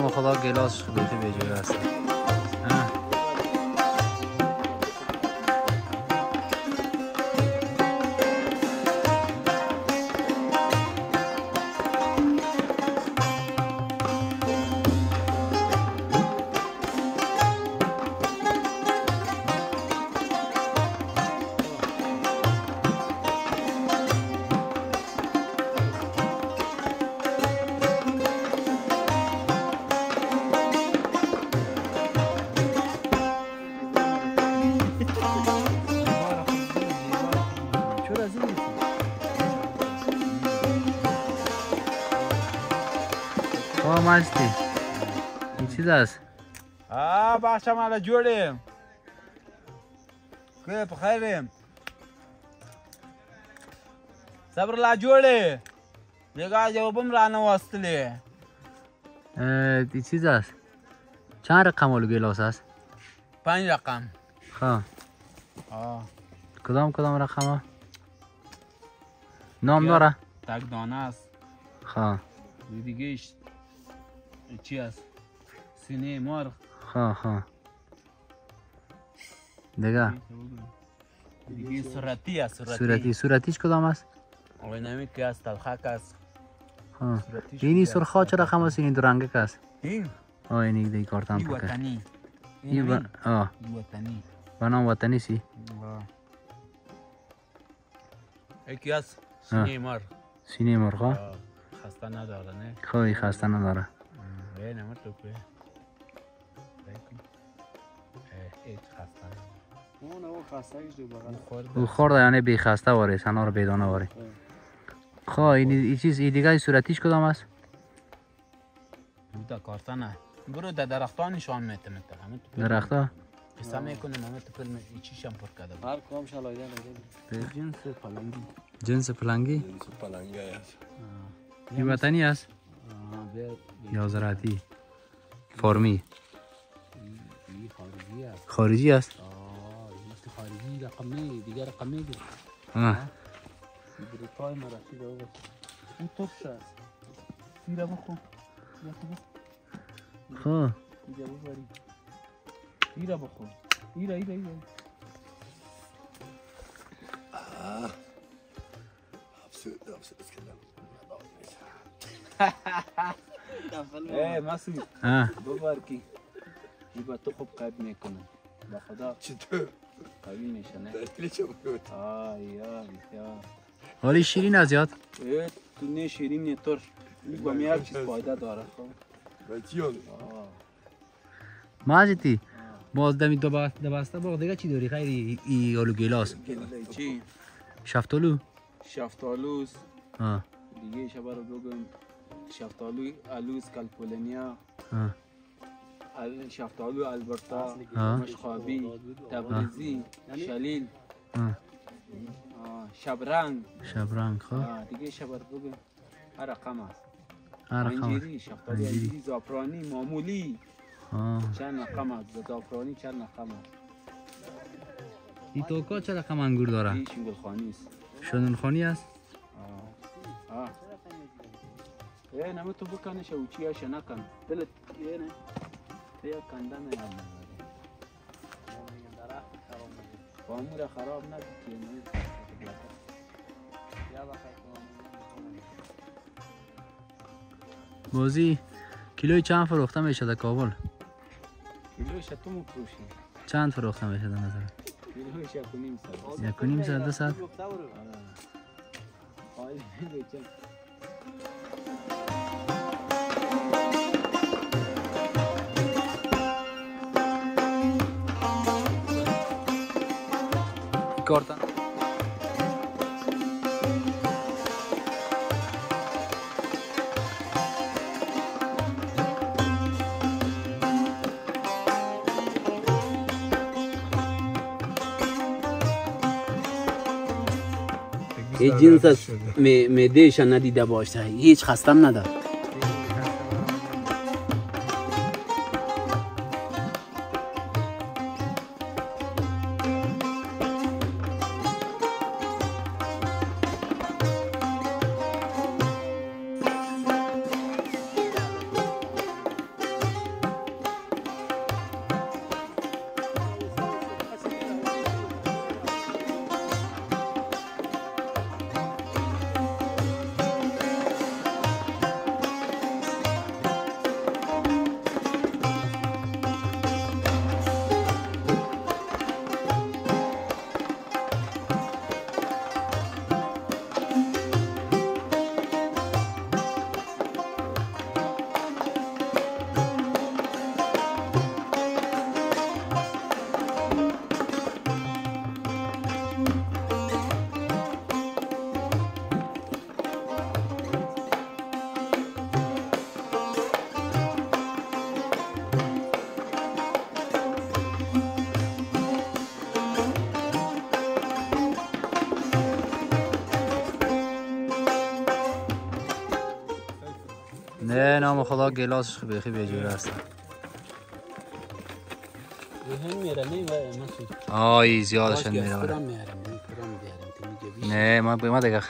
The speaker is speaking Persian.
ama kolay geliyor şu götü beceriyorsun. او ماستی چی داس آ باشا مالا جوړې که په خیر صبر لا جوړې دیګه جوابم را نه واستلې ا چی داس چند رقم الو گلاس است پنج رقم ها آه. کدام کدام رقم نام داره تک دانه است ها دیگه چی است سینه مرغ خواه خواه دیگه دیگه صورتی است صورتی صورتی صورتیش کدام است آقای نمی که است تلخک است ها اینی دیگه سرخا چه رقم است اینی دو رنگه است این آه اینی دی کارتان این پکه وطنی این این آه این وطنی با نام وطنی سی یکی از سینه مرغ سینه مرغا آه، خسته نداره نه خوی خسته نداره به نمه تو که هیچ خسته نداره اون او خورده یعنی بی خسته واره سنا رو بیدانه واره خواه این این چیز این دیگه صورتیش کدام است؟ بودا کارتنه. برو در همه تو فیلم درختا؟ قصه می‌کنیم همه تو فیلم ایچیش هم پر بود. هر کام شلایده نگه جنس پلنگی. جنس پلنگی؟ پلنگه این وطنی است؟ آه، بیا- یا زراعتی فارمی خارجی است؟ خارجی است آه خارجی رقم نه دیگه رقم میگه آه. بریتای مرسید آقا این توپش است. سیره بخو یا تو بخو خواه اینجا ببری ایره بخور ایره ایره ایره. ای مسعود آه. ببر کی این با تو خوب قد می‌کنه با خدا چطور؟ قوی میشه نه آی یا یا حالی شیرین از یاد تو نه شیرین نه تر این با می هر چیز فایده داره خب بچیون آه. ماجتی باز دمی دو بسته باغ دیگه چی داری خیلی ای آلو گیلاس چی شفتالو شفتالوس دیگه شبا رو بگم شفتالو الوس کالپولنیا شفتالو البرتا. مشخابی تبریزی شلیل شبرنگ شبرنگ خواه دیگه رو بگم هر رقم است هر رقم انجیری شفتالو انجیری. انجیری زعفرانی معمولی چند رقم است زعفرانی چند رقم است این توکا چه رقم انگور داره؟ این شنگلخانی است. شدن خانی است؟ آه. آه. ای نمه تو بکنش او چی هاشه نکن دلت یه نه بیا کندن یا فامور خراب نکن بازی کیلوی چند فروخته میشه در کابل کیلوش تو مفروشی چند فروخته میشه در نظر کیلوش یک و نیم سر یک و نیم ساعت دو ساعت کارتن هیچ جنس از معدهش ندیده باشه هیچ خستم نداره نام خدا گلاسش بیخی به جور هست هم میره نه مسعود آی زیادش میره من نه ما ما دیگه